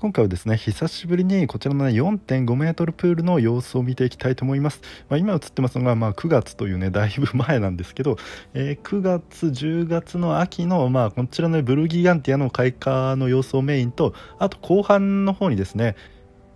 今回はですね久しぶりにこちらの、ね、4.5メートルプールの様子を見ていきたいと思います、まあ、今映ってますのが、まあ、9月というねだいぶ前なんですけど、えー、9月10月の秋の、まあ、こちらのブルーギガンティアの開花の様子をメインとあと後半の方にですね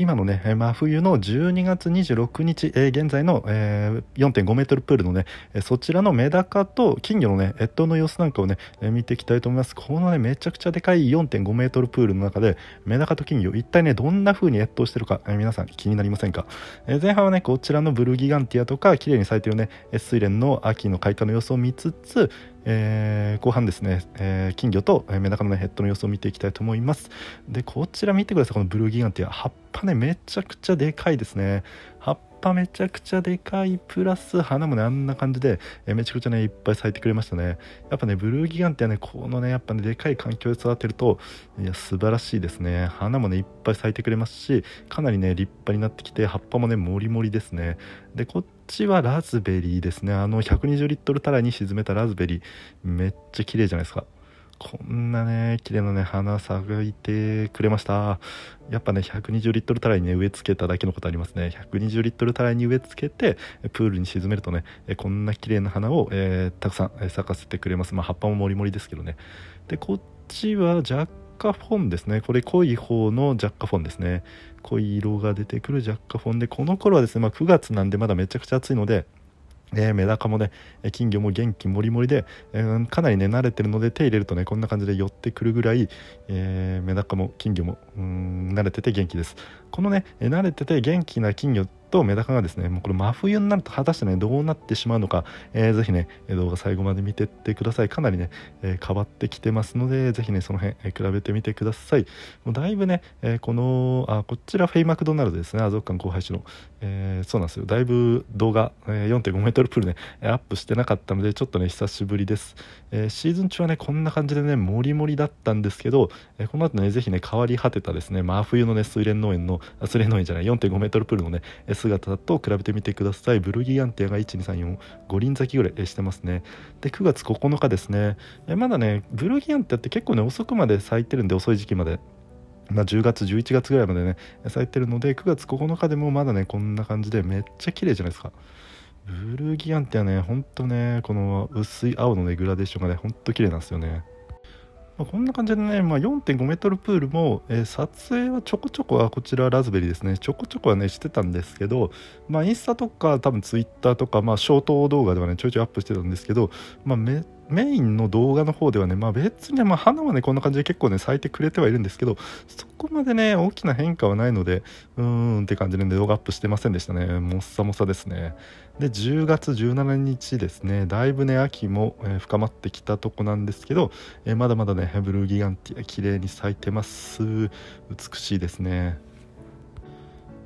今のね、真冬の12月26日、えー、現在の、えー、4.5メートルプールのね、そちらのメダカと金魚のね、越冬の様子なんかをね、えー、見ていきたいと思います。このね、めちゃくちゃでかい4.5メートルプールの中で、メダカと金魚、一体ね、どんな風に越冬してるか、えー、皆さん気になりませんか、えー、前半はね、こちらのブルーギガンティアとか、綺麗に咲いてるね、睡蓮の秋の開花の様子を見つつ、えー、後半ですね、えー、金魚とメダカの、ね、ヘッドの様子を見ていきたいと思います。でこちら見てください。このブルーギガンティア葉っぱねめちゃくちゃでかいですね。葉っぱめちゃくちゃでかいプラス花もねあんな感じで、えー、めちゃくちゃねいっぱい咲いてくれましたね。やっぱねブルーギガンティアねこのねやっぱねでかい環境で育てるといや素晴らしいですね。花もねいっぱい咲いてくれますしかなりね立派になってきて葉っぱもねもりもりですね。でこっちはラズベリーですね。あの120リットルタラに沈めたラズベリー。めっちゃ綺麗じゃないですか。こんなね綺麗なね花咲いてくれました。やっぱね120リットルタライにね植え付けただけのことありますね。120リットルタライに植え付けてプールに沈めるとねこんな綺麗な花を、えー、たくさん咲かせてくれます。まあ葉っぱももりもりですけどね。でこっちは若カフォンですね。これ濃い方のジャッカフォンですね。濃い色が出てくるジャッカフォンでこの頃はですね、まあ、9月なんでまだめちゃくちゃ暑いのでえー、メダカもね金魚も元気もりもりで、えー、かなりね慣れてるので手入れるとねこんな感じで寄ってくるぐらい、えー、メダカも金魚もうん慣れてて元気です。このね慣れてて元気な金魚とメダカがですねもうこれ真冬になると果たしてねどうなってしまうのか、えー、ぜひね動画最後まで見てってください。かなりね、えー、変わってきてますのでぜひねその辺、えー、比べてみてください。もうだいぶね、えー、このあこちらフェイマクドナルドですね。アゾッカン後輩種の、えー、そうなんですよ。だいぶ動画、え、4.5メートルプールねアップしてなかったのでちょっとね久しぶりです、えー、シーズン中はねこんな感じでねもりもりだったんですけど、えー、この後ねぜひね変わり果てたですね真冬のね水蓮農園の水蓮農園じゃない4.5メートルプールのね姿と比べてみてください。ブルギアンティアが1234 5輪咲きぐらいしてますね。で9月9日ですね。えまだねブルギアンティアって結構ね遅くまで咲いてるんで遅い時期まで。まあ、10月11月ぐらいまでね咲いてるので9月9日でもまだねこんな感じでめっちゃ綺麗じゃないですか。ブルギアンティアねほんとねこの薄い青のねグラデーションがねほんと綺麗なんですよね。まあ、こんな感じでね、まあ、4.5メートルプールも、えー、撮影はちょこちょこはこちらラズベリーですね。ちょこちょこはねしてたんですけど、まあ、インスタとか多分ツイッターとか、まあ、ショート動画ではねちょいちょいアップしてたんですけど、まあ、めメインの動画の方ではね、まあ、別にね、まあ、花はねこんな感じで結構ね咲いてくれてはいるんですけどそこまでね大きな変化はないのでうーんって感じで、ね、動画アップしてませんでしたね。もっさもさですね。で10月17日ですね。だいぶね秋も、えー、深まってきたとこなんですけど、えー、まだまだねブルーギガンティア綺麗に咲いてます。美しいですね。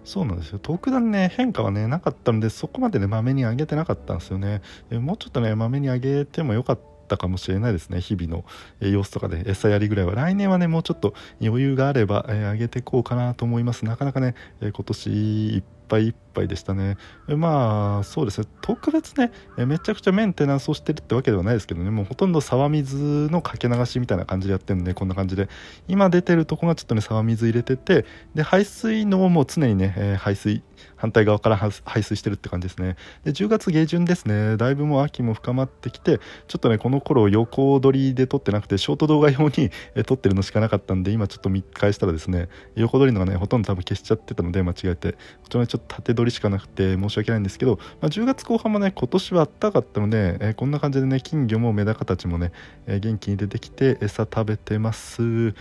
そうなんですよ。特段ね変化はねなかったのでそこまでねまめに上げてなかったんですよね、もうちょっとねまめに上げてもよかっったかもしれないですね。日々の様子とかで。餌やりぐらいは。来年はねもうちょっと余裕があれば、えー、上げていこうかなと思います。なかなかね、え、今年いっぱいいっぱいでしたね。まあそうですね。特別ねめちゃくちゃメンテナンスをしてるってわけではないですけどね。もうほとんど沢水のかけ流しみたいな感じでやってるんでこんな感じで。今出てるとこがちょっとね沢水入れててで排水のもう常にね、排水反対側から排水してるって感じですね。で10月下旬ですね。だいぶもう秋も深まってきてちょっとねこの頃横撮りで撮ってなくてショート動画用に撮ってるのしかなかったんで今ちょっと見返したらですね横撮りのがねほとんど多分消しちゃってたので間違えて。こちらちょっと縦撮りしかなくて申し訳ないんですけど、まあ、10月後半もね今年はあったかったので、えー、こんな感じでね金魚もメダカたちもね、えー、元気に出てきて餌食べてます。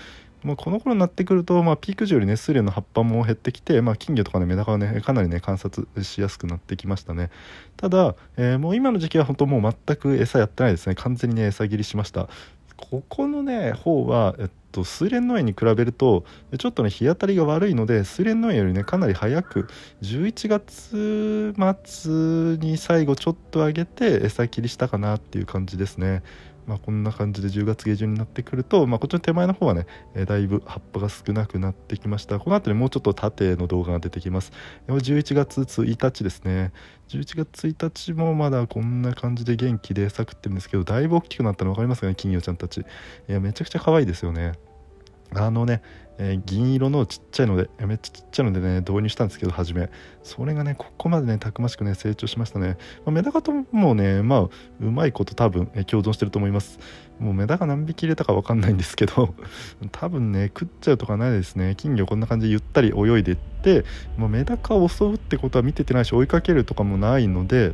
まあ、この頃になってくると、まあ、ピーク時よりねスレの葉っぱも減ってきて、まあ、金魚とかねメダカはねかなりね観察しやすくなってきましたね。ただ、えー、もう今の時期は本当もう全く餌やってないですね。完全にね餌切りしました。ここのね方は、えっと、水蓮農園に比べるとちょっとね日当たりが悪いので水蓮農園よりねかなり早く11月末に最後ちょっと上げて餌切りしたかなっていう感じですね。まあ、こんな感じで10月下旬になってくると、まあ、こっちの手前の方はね、え、だいぶ葉っぱが少なくなってきました。この後にもうちょっと縦の動画が出てきます。11月1日ですね。11月1日もまだこんな感じで元気で咲くってるんですけどだいぶ大きくなったの分かりますかね金魚ちゃんたち。いやめちゃくちゃ可愛いですよね。あのね、えー、銀色のちっちゃいのでめっちゃちっちゃいのでね導入したんですけど初め。それがねここまでねたくましくね成長しましたね、まあ、メダカともねまあうまいこと多分、えー、共存してると思います。もうメダカ何匹入れたか分かんないんですけど 多分ね食っちゃうとかないですね。金魚こんな感じでゆったり泳いでって、まあ、メダカを襲うってことは見ててないし追いかけるとかもないので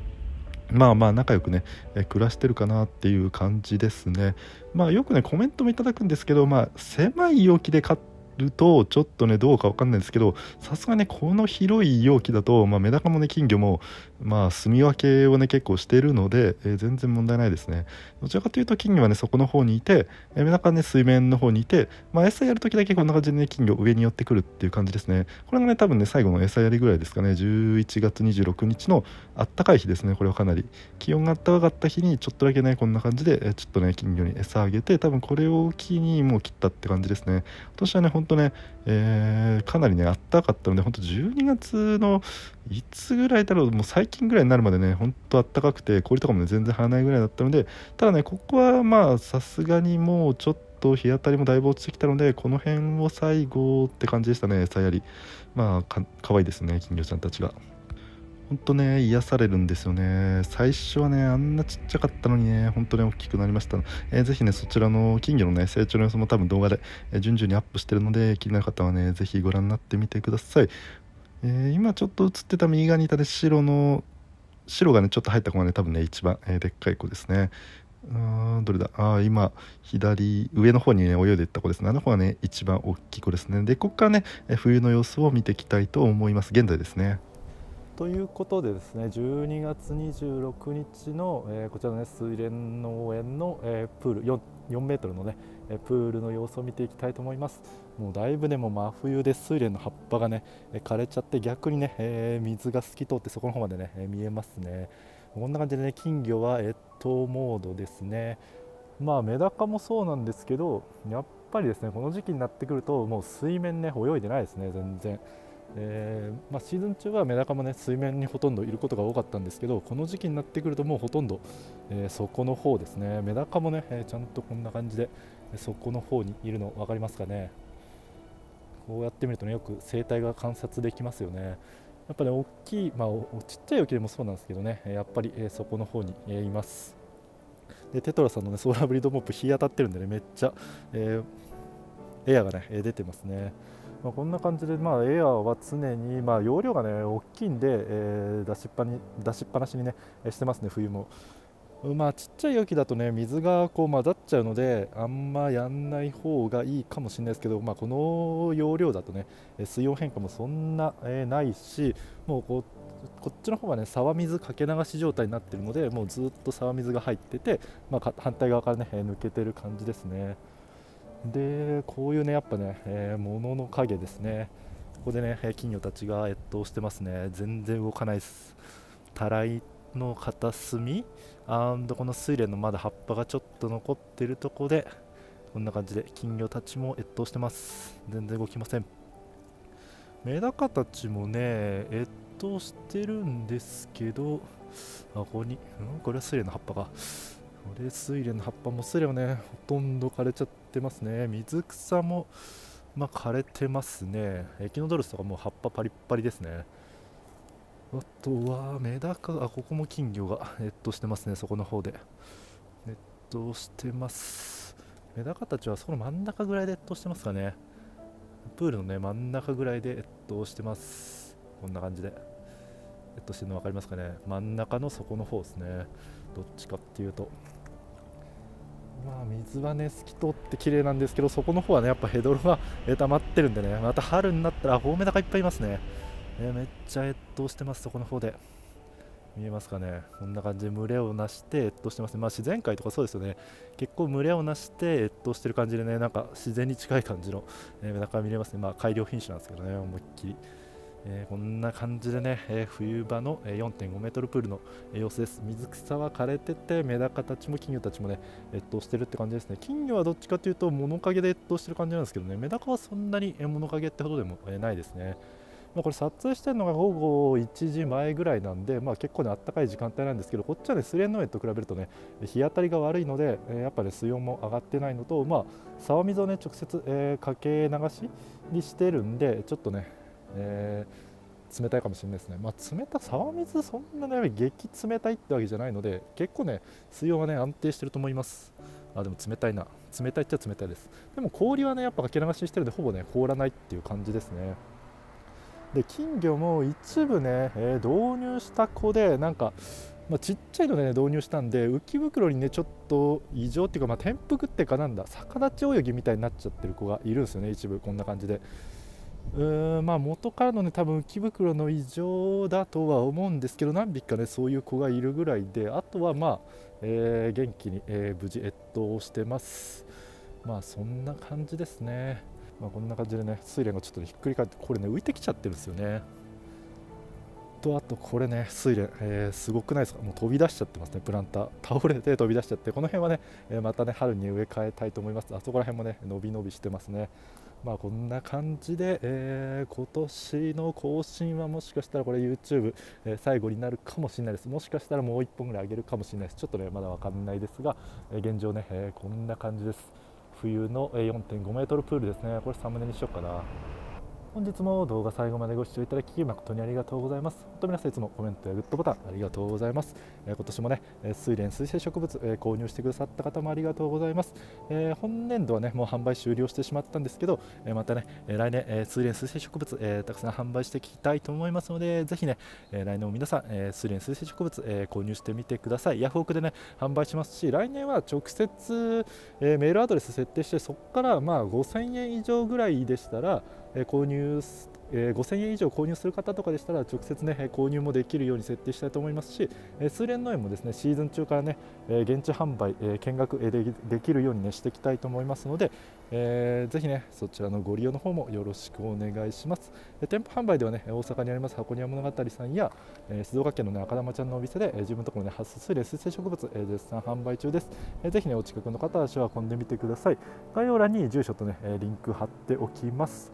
まあまあ仲良くね、え暮らしてるかなっていう感じですね。まあよくねコメントもいただくんですけど、まあ狭い容器で飼ってるとちょっとねどうか分かんないんですけどさすがねこの広い容器だと、まあ、メダカもね金魚もまあ住み分けをね結構してるので、えー、全然問題ないですね。どちらかというと金魚はねそこの方にいて、え、メダカはね水面の方にいて、まあ、餌やるときだけこんな感じでね金魚上に寄ってくるっていう感じですね。これがね多分ね最後の餌やりぐらいですかね。11月26日のあったかい日ですね。これはかなり。気温があったかかった日にちょっとだけねこんな感じで、え、ちょっとね金魚に餌あげて多分これを機にもう切ったって感じですね。今年はねほんとね、えー、かなりねあったかったのでほんと12月のいつぐらいだろうもう最近ぐらいになるまでねほんとあったかくて氷とかもね全然張らないぐらいだったのでただねここはまあさすがにもうちょっと日当たりもだいぶ落ちてきたのでこの辺を最後って感じでしたね餌やり。まあかかわいいですね金魚ちゃんたちが。ほんとね癒されるんですよね。最初はねあんなちっちゃかったのにねほんとね大きくなりました、えー、ぜひねそちらの金魚のね成長の様子も多分動画で、えー、順々にアップしてるので気になる方はねぜひご覧になってみてください。えー、今ちょっと映ってた右側にいたね白の白がねちょっと入った子がね多分ね一番、え、でっかい子ですね。あどれだ？あ今左上の方にね泳いでいった子ですね。あの子がね一番大きい子ですね。でここからね冬の様子を見ていきたいと思います。現在ですね。ということでですね12月26日の、えー、こちらの、ね、水蓮農園の、えー、プール 4, メートルのねプールの様子を見ていきたいと思います。もうだいぶねもう真冬で睡蓮の葉っぱがね枯れちゃって逆にね、えー、水が透き通ってそこの方までね見えますね。こんな感じでね金魚は越冬モードですね。まあメダカもそうなんですけどやっぱりですねこの時期になってくるともう水面ね泳いでないですね全然。えー、まあ、シーズン中はメダカもね水面にほとんどいることが多かったんですけどこの時期になってくるともうほとんど、えー、底の方ですね。メダカもね、えー、ちゃんとこんな感じで底の方にいるの分かりますかね。こうやってみるとねよく生態が観察できますよね。やっぱり、ね、大きい、まあ、ちっちゃい沖でもそうなんですけどねやっぱり、え底の方に、えいます。でテトラさんのねソーラーブリードモップ日当たってるんでねめっちゃ、えエアがね出てますね。まあ、こんな感じで、まあ、エアーは常に、まあ、容量が、ね、大きいんで、えー、出しっぱに出しっぱなしに、ね、してますね、冬も。まあ、ちっちゃい容器だとね水がこう混ざっちゃうのであんまやんない方がいいかもしれないですけど、まあ、この容量だとね水温変化もそんな、えー、ないしもうここっちの方はね沢水かけ流し状態になっているのでもうずっと沢水が入ってて、まあ、反対側からね抜けてる感じですね。でこういうねやっぱね、えー、物の影ですね。ここでね金魚たちが越冬してますね。全然動かないです。たらいの片隅。アンドこの睡蓮のまだ葉っぱがちょっと残ってるとこでこんな感じで金魚たちも越冬してます。全然動きません。メダカたちもね越冬してるんですけどあここに、うん、これは睡蓮の葉っぱがこれ睡蓮の葉っぱもすればねほとんど枯れちゃってますね。水草もまあ、枯れてますね。エキノドルスとかもう葉っぱパリッパリですね。あとはメダカあここも金魚が越冬してますね。そこの方で。越冬してます。メダカたちはそこの真ん中ぐらいで越冬してますかね。プールのね真ん中ぐらいで越冬してます。こんな感じで。越冬してるの分かりますかね。真ん中の底の方ですね。どっちかっていうと。まあ、水はね透き通って綺麗なんですけどそこの方はねやっぱヘドロが溜まってるんでねまた春になったらホウメダカいっぱいいますね。ねめっちゃ越冬してますそこの方で。見えますかね。こんな感じで群れをなして越冬してますね。まあ自然界とかそうですよね。結構群れをなして越冬してる感じでねなんか自然に近い感じの、えメダカが見れますね。まあ改良品種なんですけどね思いっきり。えー、こんな感じでね、えー、冬場の4.5メートルプールの様子です。水草は枯れてて、メダカたちも金魚たちもね、越冬してるって感じですね。金魚はどっちかというと物陰で越冬してる感じなんですけどね、メダカはそんなに物陰ってほどでもないですね。まあ、これ撮影してるのが午後1時前ぐらいなんで、まあ、結構ねあったかい時間帯なんですけどこっちはねスレン農園と比べるとね日当たりが悪いので、え、やっぱね水温も上がってないのと、まあ、沢水をね直接、えー、かけ流しにしてるんでちょっとね、えー、冷たいかもしれないですね、まあ、冷た沢水そんなね激冷たいってわけじゃないので結構ね水温はね安定してると思います。あでも冷たいな。冷たいっちゃ冷たいです。でも氷はねやっぱかけ流ししてるんでほぼね凍らないっていう感じですね。で金魚も一部ね、えー、導入した子でなんか、まあ、ちっちゃいので、ね、導入したんで浮き袋にねちょっと異常っていうか、まあ、転覆っていうかなんだ逆立ち泳ぎみたいになっちゃってる子がいるんですよね一部。こんな感じで。うーんまあ元からのね多分浮き袋の異常だとは思うんですけど何匹かねそういう子がいるぐらいであとはまあ、えー、元気に、えー、無事越冬してます。まあそんな感じですね。まあ、こんな感じでね睡蓮がちょっと、ね、ひっくり返ってこれね浮いてきちゃってるんですよね。とあとこれね睡蓮、えー、すごくないですか？もう飛び出しちゃってますねプランター。倒れて飛び出しちゃってこの辺はね、え、またね春に植え替えたいと思います。あそこら辺もね伸び伸びしてますね。まあこんな感じで、えー、今年の更新はもしかしたらこれ YouTube、えー、最後になるかもしれないです。もしかしたらもう1本ぐらい上げるかもしれないです。ちょっとねまだ分かんないですが、え、現状ね、えこんな感じです。冬の4.5メートルプールですね。これサムネにしようかな。本日も動画最後までご視聴いただき誠にありがとうございます。本当皆さんいつもコメントやグッドボタンありがとうございます。えー、今年もね、水蓮水生植物、えー、購入してくださった方もありがとうございます。えー、本年度はね、もう販売終了してしまったんですけど、えまたね、来年、え水蓮水生植物、えたくさん販売していきたいと思いますので、ぜひね、え来年も皆さん、え水蓮水生植物、え購入してみてください。ヤフオクでね、販売しますし、来年は直接、えメールアドレス設定して、そこからまあ5000円以上ぐらいでしたら、購入えー、5000円以上購入する方とかでしたら直接ね購入もできるように設定したいと思いますし、数連農園もですねシーズン中からね、現地販売、見学、できるようにねしていきたいと思いますので、ぜひねそちらのご利用の方もよろしくお願いします、店舗販売ではね大阪にあります箱庭物語さんや、静岡県のね赤玉ちゃんのお店で、自分のところね発水連水生植物、絶賛販売中です、ぜひねお近くの方は足を運んでみてください。概要欄に住所とねリンク貼っておきます。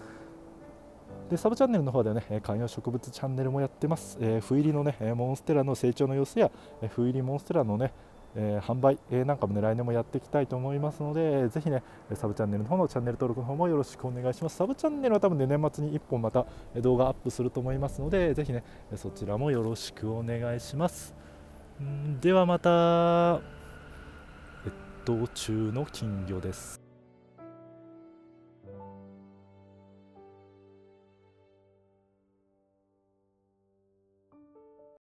でサブチャンネルの方ではね観葉植物チャンネルもやってます、えー、冬入りのねモンステラの成長の様子や冬入りモンステラのねえー、販売、えー、なんかもね来年もやっていきたいと思いますので、ぜひねサブチャンネルの方のチャンネル登録の方もよろしくお願いします。サブチャンネルは多分ね年末に1本また動画アップすると思いますので、ぜひねそちらもよろしくお願いします。んではまた越冬中の金魚です。